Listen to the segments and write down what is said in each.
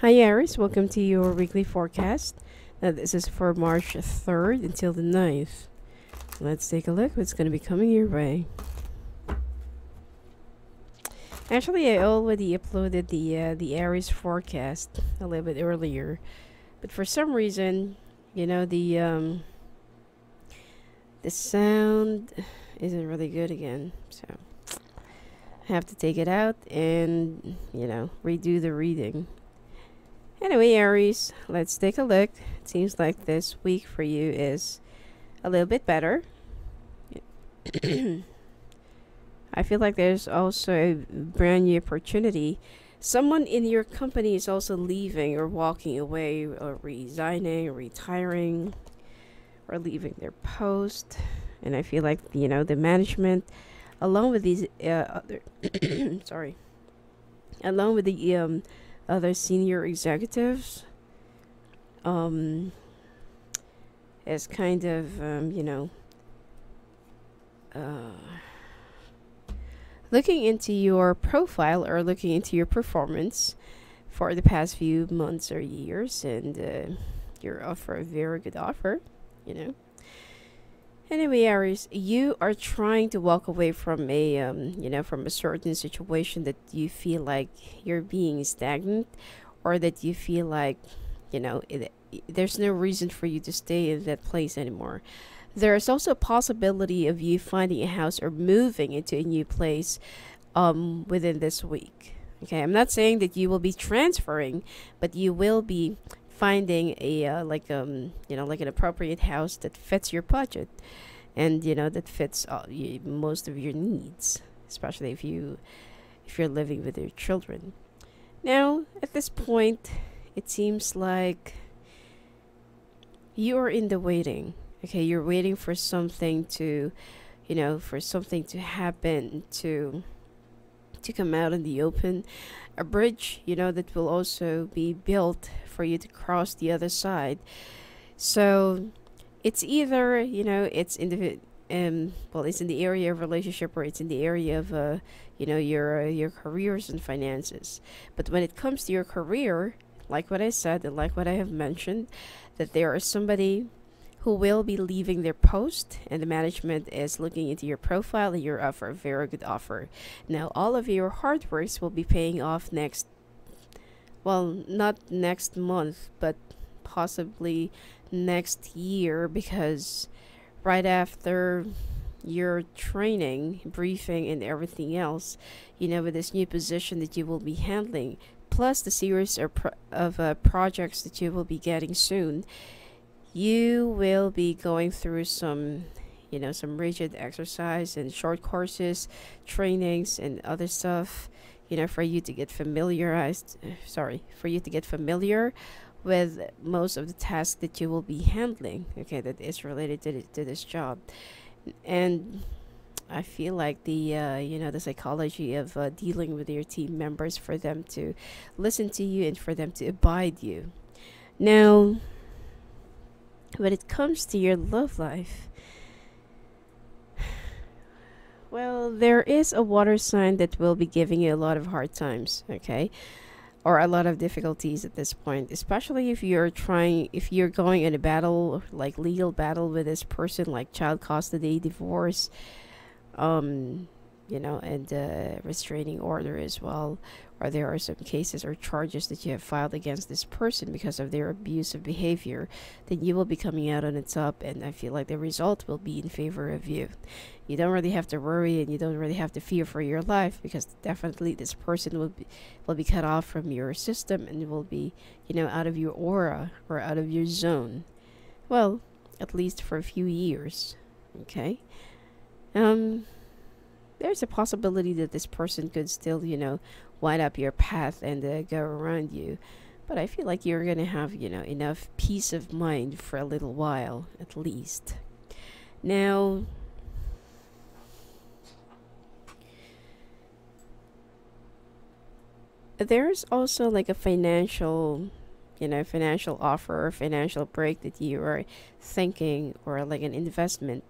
Hey Aries, welcome to your weekly forecast. Now this is for March 3rd until the 9th. Let's take a look what's going to be coming your way. Actually, I already uploaded the uh, the Aries forecast a little bit earlier, but for some reason, you know the um, the sound isn't really good again, so I have to take it out and you know redo the reading. Anyway, Aries, let's take a look. It seems like this week for you is a little bit better. I feel like there's also a brand new opportunity. Someone in your company is also leaving or walking away or resigning or retiring or leaving their post. And I feel like, you know, the management, along with these uh, other, sorry, along with the um, other senior executives um, is kind of, um, you know, uh, looking into your profile or looking into your performance for the past few months or years and uh, you're offer a very good offer, you know. Anyway, Aries, you are trying to walk away from a, um, you know, from a certain situation that you feel like you're being stagnant, or that you feel like, you know, it, there's no reason for you to stay in that place anymore. There is also a possibility of you finding a house or moving into a new place, um, within this week. Okay, I'm not saying that you will be transferring, but you will be finding a uh, like um you know like an appropriate house that fits your budget and you know that fits all, you, most of your needs especially if you if you're living with your children. Now at this point it seems like you are in the waiting okay? You're waiting for something to you know for something to happen to to come out in the open a bridge you know that will also be built for you to cross the other side. So it's either, you know, it's in the um well, it's in the area of relationship or it's in the area of uh, you know, your uh, your careers and finances. But when it comes to your career, like what I said and like what I have mentioned, that there is somebody who will be leaving their post and the management is looking into your profile and your offer a very good offer. Now all of your hard works will be paying off next well, not next month, but possibly next year because right after your training, briefing, and everything else, you know, with this new position that you will be handling, plus the series of, pro- of uh, projects that you will be getting soon, you will be going through some you know some rigid exercise and short courses trainings and other stuff you know, for you to get familiarized, sorry, for you to get familiar with most of the tasks that you will be handling, okay, that is related to, to this job. And I feel like the, uh, you know, the psychology of uh, dealing with your team members for them to listen to you and for them to abide you. Now, when it comes to your love life, well, there is a water sign that will be giving you a lot of hard times, okay? Or a lot of difficulties at this point, especially if you're trying, if you're going in a battle, like legal battle with this person, like child custody, divorce, um, you know, and uh, restraining order as well, or there are some cases or charges that you have filed against this person because of their abusive behavior, then you will be coming out on top, and I feel like the result will be in favor of you. You don't really have to worry, and you don't really have to fear for your life because definitely this person will be will be cut off from your system and will be, you know, out of your aura or out of your zone. Well, at least for a few years. Okay. Um there's a possibility that this person could still, you know, wind up your path and uh, go around you. But I feel like you're to have, you know, enough peace of mind for a little while, at least. Now, there's also like a financial you know financial offer or financial break that you are thinking or like an investment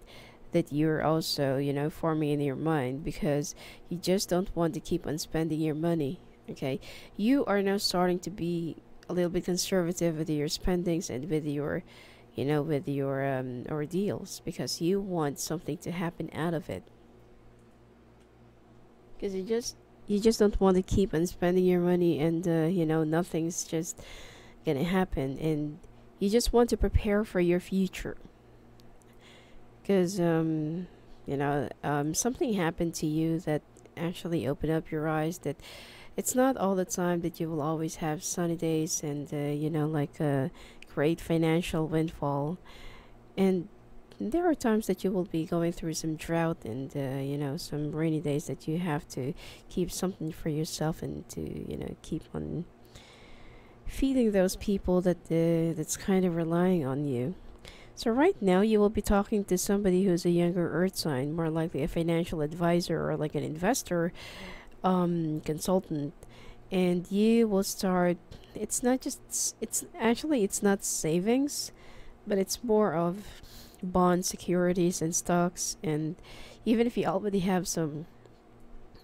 that you're also, you know, forming in your mind because you just don't want to keep on spending your money. Okay, you are now starting to be a little bit conservative with your spendings and with your you know with your um, ordeals because you want something to happen out of it because you just you just don't want to keep on spending your money and uh, you know nothing's just gonna happen and you just want to prepare for your future because um you know um something happened to you that actually opened up your eyes that it's not all the time that you will always have sunny days and uh, you know like a great financial windfall. And there are times that you will be going through some drought and uh, you know some rainy days that you have to keep something for yourself and to you know keep on feeding those people that uh, that's kind of relying on you so right now you will be talking to somebody who's a younger earth sign more likely a financial advisor or like an investor um, consultant. And you will start it's not just it's actually it's not savings but it's more of bond securities and stocks. And even if you already have some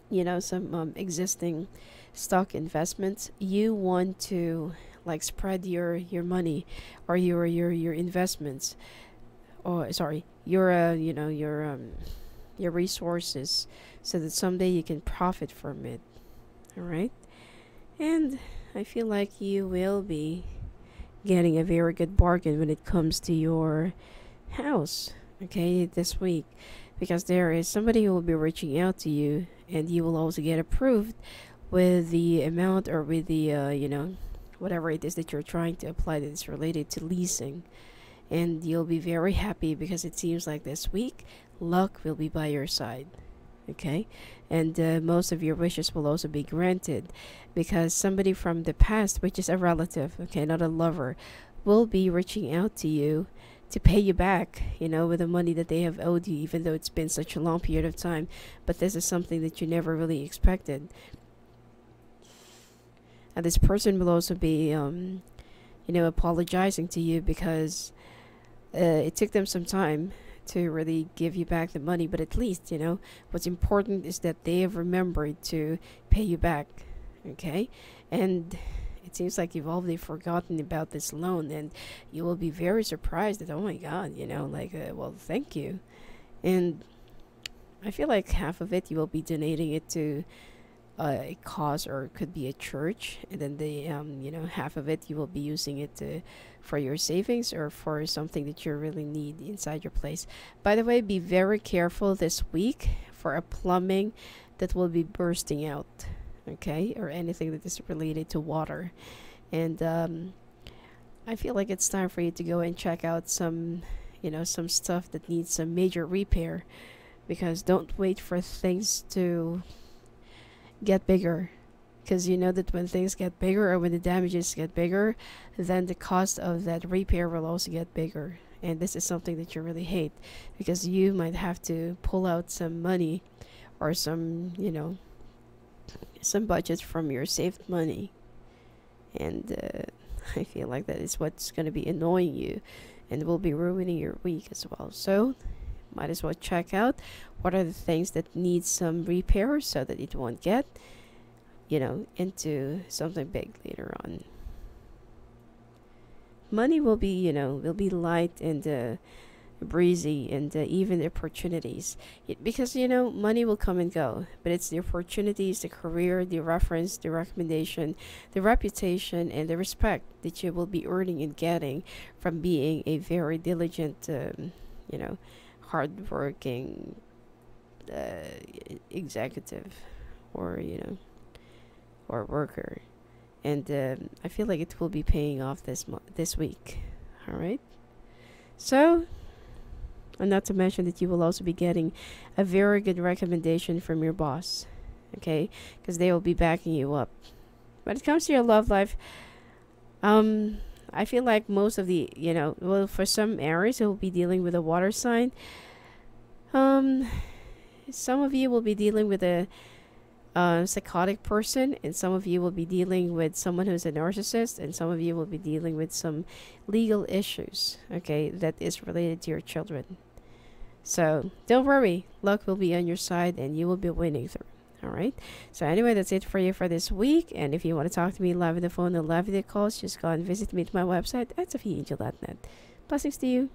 you know some um, existing stock investments you want to like spread your your money or your your your investments or sorry your uh, you know your um your resources so that someday you can profit from it. All right and i feel like you will be getting a very good bargain when it comes to your house okay this week. Because there is somebody who will be reaching out to you and you will also get approved with the amount or with the uh, you know whatever it is that you're trying to apply that is related to leasing and you'll be very happy because it seems like this week luck will be by your side okay and uh, most of your wishes will also be granted because somebody from the past which is a relative okay not a lover will be reaching out to you to pay you back, you know, with the money that they have owed you, even though it's been such a long period of time. But this is something that you never really expected. And this person will also be, um, you know, apologizing to you because uh, it took them some time to really give you back the money. But at least, you know, what's important is that they have remembered to pay you back. Okay? And it seems like you've already forgotten about this loan and you will be very surprised that oh my god you know like uh, well thank you and i feel like half of it you will be donating it to a cause or could be a church and then the um, you know half of it you will be using it to, for your savings or for something that you really need inside your place by the way be very careful this week for a plumbing that will be bursting out okay, or anything that is related to water. And um, I feel like it's time for you to go and check out some, you know, some stuff that needs some major repair because don't wait for things to get bigger. Because you know that when things get bigger or when the damages get bigger then the cost of that repair will also get bigger. And this is something that you really hate because you might have to pull out some money or some you know some budget from your saved money. And uh, i feel like that is what's going to be annoying you and will be ruining your week as well. So might as well check out what are the things that need some repair so that it won't get you know into something big later on. Money will be you know will be light and uh, breezy and uh, even the opportunities. It, because you know money will come and go but it's the opportunities the career the reference the recommendation the reputation and the respect that you will be earning and getting from being a very diligent um, you know hardworking uh, executive or you know or worker and um, I feel like it will be paying off this this week all right so and not to mention that you will also be getting a very good recommendation from your boss. Okay? Because they will be backing you up. When it comes to your love life, um, I feel like most of the, you know, well, for some areas, will be dealing with a water sign, um, some of you will be dealing with a uh, psychotic person, and some of you will be dealing with someone who's a narcissist, and some of you will be dealing with some legal issues, okay, that is related to your children. So don't worry, luck will be on your side, and you will be winning through. All right. So anyway, that's it for you for this week. And if you want to talk to me live on the phone or live video calls, just go and visit me at my website at sophiaangel.net. Blessings to you.